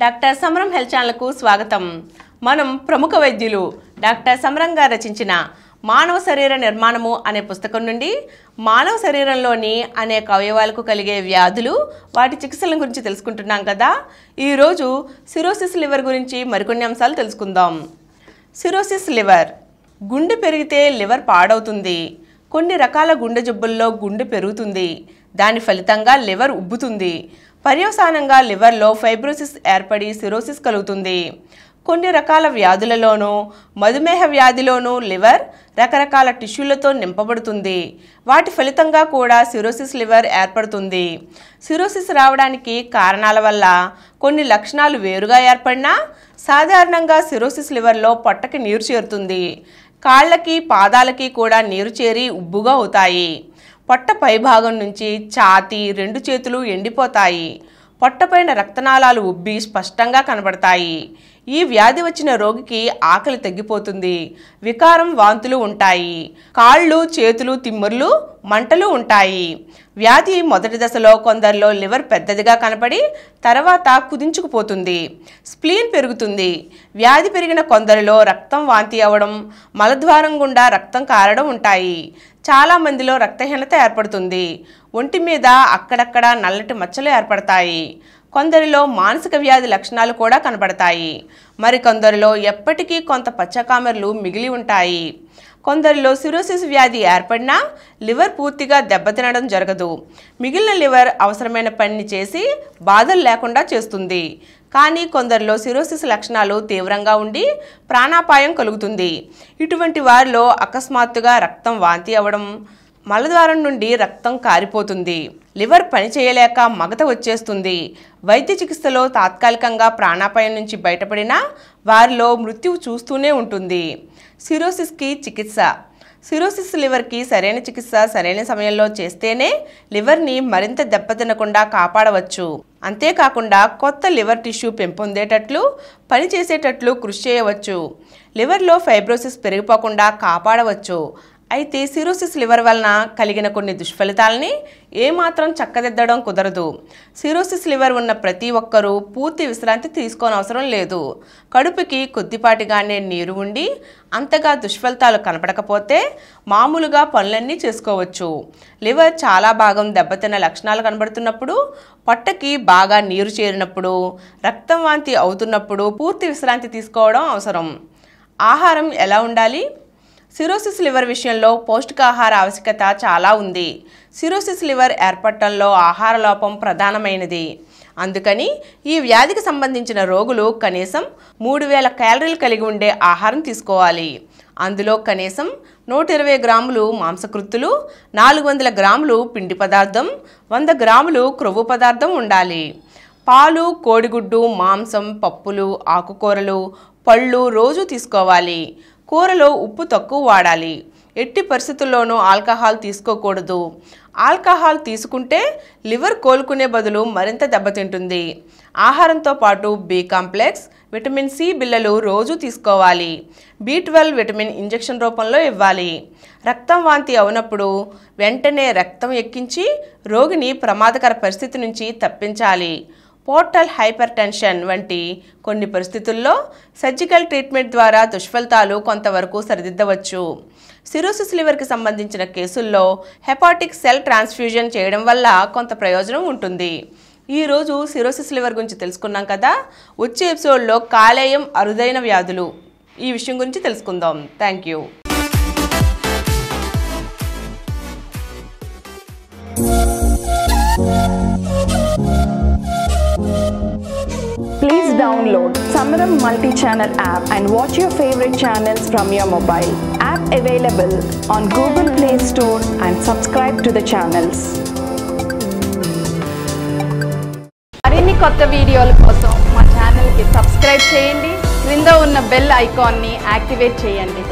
Doctor సమరం health ఛానల్కు స్వాగతం. మనం ప్రముఖ వైద్యులు డాక్టర్ సమరం గారు రచించిన మానవ శరీర నిర్మాణము అనే పుస్తకం నుండి మానవ శరీరంలోని అనేక అవయవాలకు కలిగే వ్యాధులు వాటి చికిత్సల గురించి తెలుసుకుంటున్నాం కదా. ఈరోజు సిరోసిస్ లివర్ గురించి మరికొన్ని అంశాలు తెలుసుకుందాం. సిరోసిస్ లివర్ గుండె పెరిగితే లివర్ పాడవుతుంది. కొన్ని రకాల గుండె జబ్బుల్లో గుండె పెరుగుతుంది. దాని ఫలితంగా లివర్ ఉబ్బుతుంది. పర్యవసానంగా లివర్లో ఫైబ్రోసిస్ ఏర్పడి సిరోసిస్ కలుగుతుంది. కొన్ని రకాల వ్యాధులలోనూ మధుమేహ వ్యాధిలోనూ లివర్ రకరకాల టిష్యూలతో నింపబడుతుంది. వాటి ఫలితంగా కూడా సిరోసిస్ లివర్ ఏర్పడుతుంది. సిరోసిస్ రావడానికి కారణాల వల్ల కొన్ని లక్షణాలు వేరుగా ఏర్పడినా సాధారణంగా సిరోసిస్ లివర్లో పొట్టకి నీరు చేరుతుంది. కాళ్ళకి పాదాలకి కూడా నీరు చేరి ఉబ్బుగా అవుతాయి. పొట్ట పైభాగం నుంచి ఛాతీ రెండు చేతులు ఎండిపోతాయి. పొట్టపైన రక్తనాళాలు ఉబ్బి స్పష్టంగా కనబడతాయి. ఈ వ్యాధి వచ్చిన రోగికి ఆకలి తగ్గిపోతుంది. వికారం వాంతులు ఉంటాయి. కాళ్ళు చేతులు తిమ్ముర్లు మంటలు ఉంటాయి. వ్యాధి మొదటి దశలో కొందరిలో లివర్ పెద్దదిగా కనపడి తర్వాత కుదించుకుపోతుంది. స్ప్లీన్ పెరుగుతుంది. వ్యాధి పెరిగిన కొందరిలో రక్తం వాంతి అవ్వడం మలద్వారం గుండా రక్తం కారడం ఉంటాయి. చాలా మందిలో రక్తహీనత ఏర్పడుతుంది. ఒంటి మీద అక్కడక్కడ నల్లటి మచ్చలు ఏర్పడతాయి. కొందరిలో మానసిక వ్యాధి లక్షణాలు కూడా కనబడతాయి. మరికొందరిలో ఎప్పటికీ కొంత పచ్చకామెర్లు మిగిలి ఉంటాయి. కొందరిలో సిరోసిస్ వ్యాధి ఏర్పడినా లివర్ పూర్తిగా దెబ్బతినడం జరగదు. మిగిలిన లివర్ అవసరమైన పనిని చేసి బాధలు లేకుండా చేస్తుంది. కానీ కొందరిలో సిరోసిస్ లక్షణాలు తీవ్రంగా ఉండి ప్రాణాపాయం కలుగుతుంది. ఇటువంటి వారిలో అకస్మాత్తుగా రక్తం వాంతి అవ్వడం మలద్వారం నుండి రక్తం కారిపోతుంది. లివర్ పనిచేయలేక మగత వచ్చేస్తుంది. వైద్య చికిత్సలో తాత్కాలికంగా ప్రాణాపాయం నుంచి బయటపడినా వారిలో మృత్యువు చూస్తూనే ఉంటుంది. సిరోసిస్కి చికిత్స. సిరోసిస్ లివర్కి సరైన చికిత్స సరైన సమయంలో చేస్తేనే లివర్ని మరింత దెబ్బతినకుండా కాపాడవచ్చు. అంతేకాకుండా కొత్త లివర్ టిష్యూ పెంపొందేటట్లు పనిచేసేటట్లు కృషి చేయవచ్చు. లివర్లో ఫైబ్రోసిస్ పెరిగిపోకుండా కాపాడవచ్చు. అయితే సిరోసిస్ లివర్ వలన కలిగిన కొన్ని దుష్ఫలితాలని ఏమాత్రం చక్కదిద్దడం కుదరదు. సిరోసిస్ లివర్ ఉన్న ప్రతి ఒక్కరూ పూర్తి విశ్రాంతి తీసుకోనవసరం లేదు. కడుపుకి కొద్దిపాటిగానే నీరు ఉండి అంతగా దుష్ఫలితాలు కనపడకపోతే మామూలుగా పనులన్నీ చేసుకోవచ్చు. లివర్ చాలా భాగం దెబ్బతిన్న లక్షణాలు కనబడుతున్నప్పుడు పొట్టకి బాగా నీరు చేరినప్పుడు రక్తం వాంతి అవుతున్నప్పుడు పూర్తి విశ్రాంతి తీసుకోవడం అవసరం. ఆహారం ఎలా ఉండాలి? సిరోసిస్ లివర్ విషయంలో పౌష్టికాహార ఆవశ్యకత చాలా ఉంది. సిరోసిస్ లివర్ ఏర్పడటంలో ఆహార లోపం ప్రధానమైనది. అందుకని ఈ వ్యాధికి సంబంధించిన రోగులు కనీసం మూడు వేల క్యాలరీలు కలిగి ఉండే ఆహారం తీసుకోవాలి. అందులో కనీసం నూట ఇరవై గ్రాములు మాంసకృత్తులు నాలుగు వందల గ్రాములు పిండి పదార్థం వంద గ్రాములు క్రొవ్వు పదార్థం ఉండాలి. పాలు కోడిగుడ్డు మాంసం పప్పులు ఆకుకూరలు పళ్ళు రోజు తీసుకోవాలి. కూరలో ఉప్పు తక్కువ వాడాలి. ఎట్టి పరిస్థితుల్లోనూ ఆల్కహాల్ తీసుకోకూడదు. ఆల్కహాల్ తీసుకుంటే లివర్ కోలుకునే బదులు మరింత దెబ్బతింటుంది. ఆహారంతో పాటు బి కాంప్లెక్స్ విటమిన్ సి బిళ్ళలు రోజు తీసుకోవాలి. బి ట్వెల్వ్ విటమిన్ ఇంజెక్షన్ రూపంలో ఇవ్వాలి. రక్తం వాంతి అవునప్పుడు వెంటనే రక్తం ఎక్కించి రోగిని ప్రమాదకర పరిస్థితి నుంచి తప్పించాలి. పోర్టల్ హైపర్ టెన్షన్ వంటి కొన్ని పరిస్థితుల్లో సర్జికల్ ట్రీట్మెంట్ ద్వారా దుష్ఫలితాలు కొంతవరకు సరిదిద్దవచ్చు. సిరోసిస్ లివర్కి సంబంధించిన కేసుల్లో హెపాటిక్ సెల్ ట్రాన్స్ఫ్యూజన్ చేయడం వల్ల కొంత ప్రయోజనం ఉంటుంది. ఈరోజు సిరోసిస్ లివర్ గురించి తెలుసుకున్నాం కదా? వచ్చే ఎపిసోడ్లో కాలేయం అరుదైన వ్యాధులు. ఈ విషయం గురించి తెలుసుకుందాం. Thank you download Samaram multi-channel app and watch your favorite channels from your mobile. App available on Google Play Store and subscribe to the channels. మరిన్ని కొత్త వీడియోల కోసం మా ఛానల్కి సబ్స్క్రైబ్ చేయండి క్రింద ఉన్న బెల్ ఐకాన్ని యాక్టివేట్ చేయండి